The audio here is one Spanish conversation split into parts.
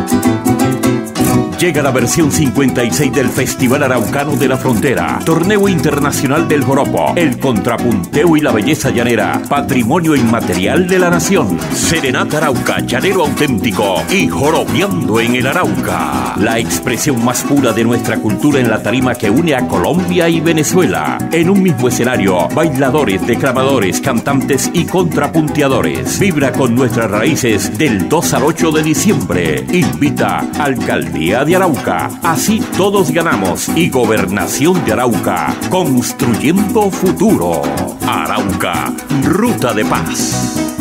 Música Llega la versión 56 del Festival Araucano de la Frontera, Torneo Internacional del Joropo, el contrapunteo y la belleza llanera, patrimonio inmaterial de la nación. Serenata Arauca, llanero auténtico y joropeando en el Arauca. La expresión más pura de nuestra cultura en la tarima que une a Colombia y Venezuela. En un mismo escenario, bailadores, declamadores, cantantes y contrapunteadores. Vibra con nuestras raíces del 2 al 8 de diciembre. Invita Alcaldía de Arauca. Así todos ganamos. Y Gobernación de Arauca. Construyendo futuro. Arauca. Ruta de paz.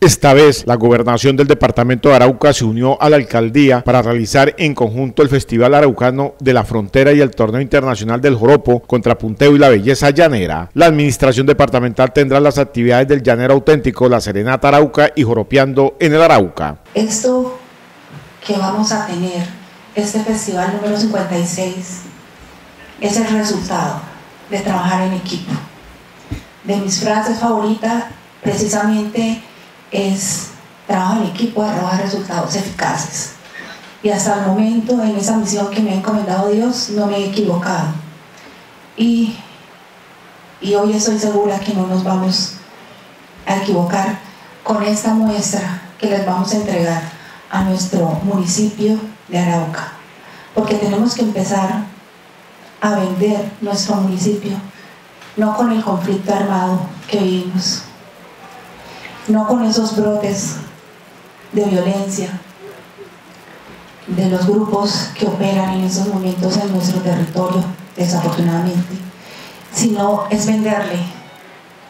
Esta vez, la gobernación del departamento de Arauca se unió a la alcaldía para realizar en conjunto el Festival Araucano de la Frontera y el Torneo Internacional del Joropo, Contrapunteo y la Belleza Llanera. La administración departamental tendrá las actividades del Llanero Auténtico, la Serenata Arauca y Joropeando en el Arauca. Esto que vamos a tener, este festival número 56, es el resultado de trabajar en equipo. De mis frases favoritas, precisamente es trabajo en equipo, arrojar resultados eficaces. Y hasta el momento, en esa misión que me ha encomendado Dios, no me he equivocado. Y, y hoy estoy segura que no nos vamos a equivocar con esta muestra que les vamos a entregar a nuestro municipio de Arauca. Porque tenemos que empezar a vender nuestro municipio, no con el conflicto armado que vivimos, no con esos brotes de violencia de los grupos que operan en esos momentos en nuestro territorio, desafortunadamente, sino es venderle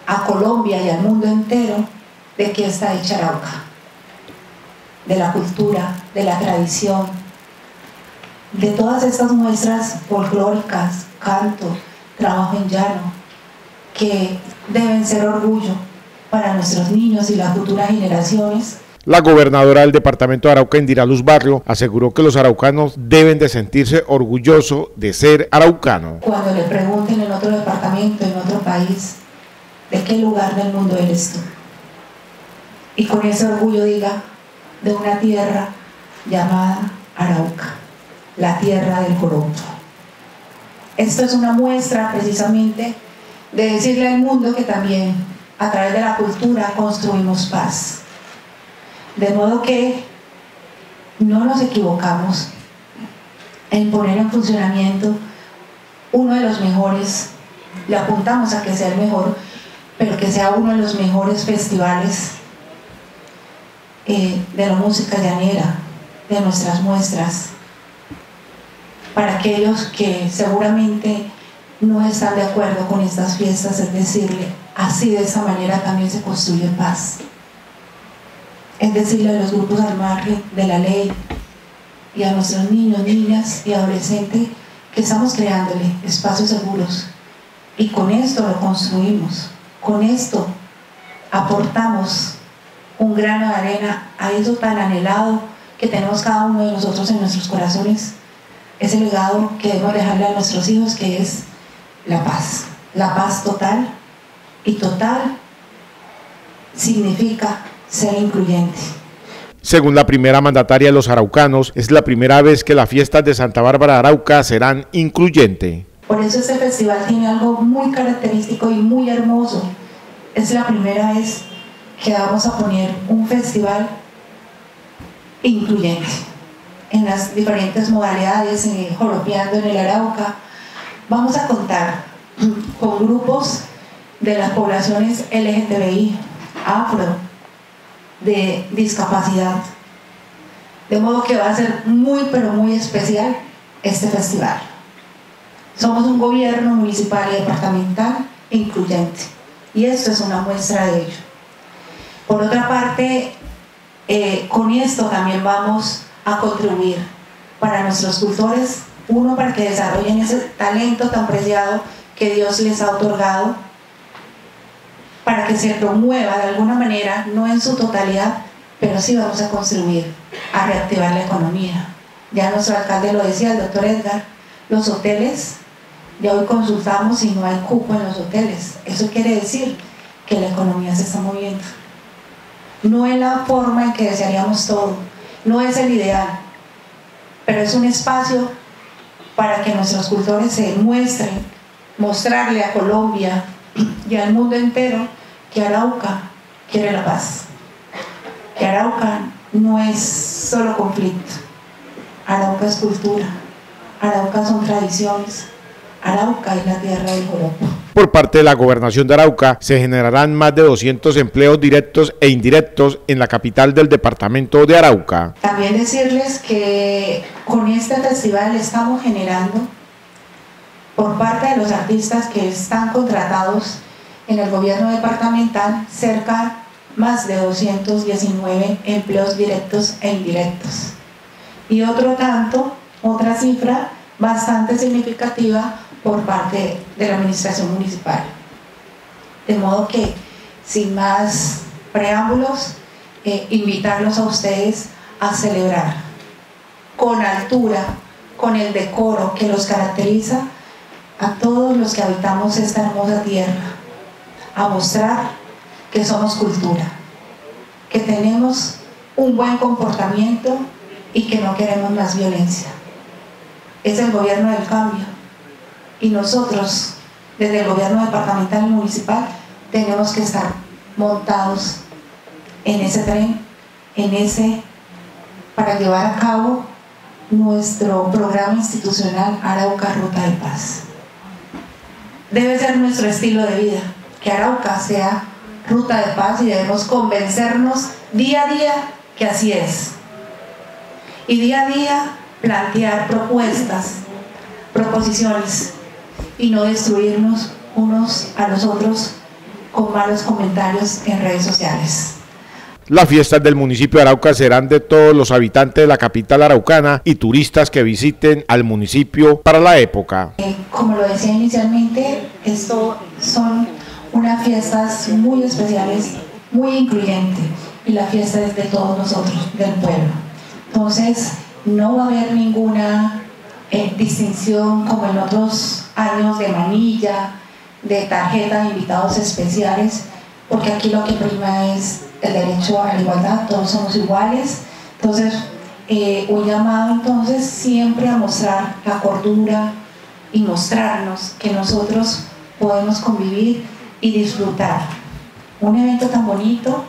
a Colombia y al mundo entero de qué está hecha Arauca, de la cultura, de la tradición, de todas estas muestras folclóricas, canto, trabajo en llano, que deben ser orgullo para nuestros niños y las futuras generaciones. La gobernadora del departamento de Arauca, Indira Luz Barrio, aseguró que los araucanos deben de sentirse orgullosos de ser araucano. Cuando le pregunten en otro departamento, en otro país, ¿de qué lugar del mundo eres tú? Y con ese orgullo diga, de una tierra llamada Arauca, la tierra del Corombo. Esto es una muestra precisamente de decirle al mundo que también a través de la cultura construimos paz. De modo que no nos equivocamos en poner en funcionamiento uno de los mejores, le apuntamos a que sea el mejor, pero que sea uno de los mejores festivales eh, de la música llanera, de nuestras muestras, para aquellos que seguramente no están de acuerdo con estas fiestas, es decirle, Así de esa manera también se construye paz. Es decirle a los grupos al margen de la ley y a nuestros niños, niñas y adolescentes que estamos creándole espacios seguros. Y con esto lo construimos. Con esto aportamos un grano de arena a eso tan anhelado que tenemos cada uno de nosotros en nuestros corazones. Ese legado que debemos dejarle a nuestros hijos que es la paz. La paz total y total significa ser incluyente. Según la primera mandataria de los araucanos, es la primera vez que las fiestas de Santa Bárbara Arauca serán incluyentes. Por eso este festival tiene algo muy característico y muy hermoso. Es la primera vez que vamos a poner un festival incluyente en las diferentes modalidades, eh, joropeando en el Arauca. Vamos a contar con grupos de las poblaciones LGTBI, afro, de discapacidad. De modo que va a ser muy, pero muy especial este festival. Somos un gobierno municipal y departamental incluyente. Y esto es una muestra de ello. Por otra parte, eh, con esto también vamos a contribuir para nuestros cultores, uno, para que desarrollen ese talento tan preciado que Dios les ha otorgado para que se promueva de alguna manera, no en su totalidad, pero sí vamos a contribuir a reactivar la economía. Ya nuestro alcalde lo decía, el doctor Edgar, los hoteles Ya hoy consultamos y no hay cupo en los hoteles. Eso quiere decir que la economía se está moviendo. No es la forma en que desearíamos todo, no es el ideal, pero es un espacio para que nuestros cultores se muestren, mostrarle a Colombia y al mundo entero que Arauca quiere la paz, que Arauca no es solo conflicto, Arauca es cultura, Arauca son tradiciones, Arauca es la tierra del Joropo. Por parte de la gobernación de Arauca se generarán más de 200 empleos directos e indirectos en la capital del departamento de Arauca. También decirles que con este festival estamos generando por parte de los artistas que están contratados en el gobierno departamental cerca más de 219 empleos directos e indirectos. Y otro tanto, otra cifra bastante significativa por parte de la administración municipal. De modo que, sin más preámbulos, eh, invitarlos a ustedes a celebrar con altura, con el decoro que los caracteriza a todos los que habitamos esta hermosa tierra, a mostrar que somos cultura, que tenemos un buen comportamiento y que no queremos más violencia. Es el gobierno del cambio y nosotros, desde el gobierno departamental y municipal, tenemos que estar montados en ese tren, en ese, para llevar a cabo nuestro programa institucional Arauca Ruta de Paz. Debe ser nuestro estilo de vida, que Arauca sea ruta de paz y debemos convencernos día a día que así es. Y día a día plantear propuestas, proposiciones y no destruirnos unos a los otros con malos comentarios en redes sociales. Las fiestas del municipio de Arauca serán de todos los habitantes de la capital araucana y turistas que visiten al municipio para la época. Eh, como lo decía inicialmente, esto son unas fiestas muy especiales, muy incluyentes y la fiesta es de todos nosotros, del pueblo. Entonces, no va a haber ninguna eh, distinción como en otros años de manilla, de tarjeta de invitados especiales, porque aquí lo que prima es el derecho a la igualdad, todos somos iguales. Entonces, eh, un llamado entonces siempre a mostrar la cordura y mostrarnos que nosotros podemos convivir y disfrutar un evento tan bonito,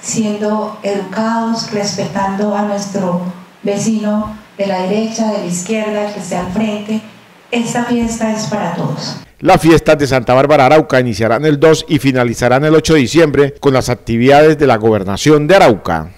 siendo educados, respetando a nuestro vecino de la derecha, de la izquierda, que esté al frente. Esta fiesta es para todos. Las fiestas de Santa Bárbara Arauca iniciarán el 2 y finalizarán el 8 de diciembre con las actividades de la gobernación de Arauca.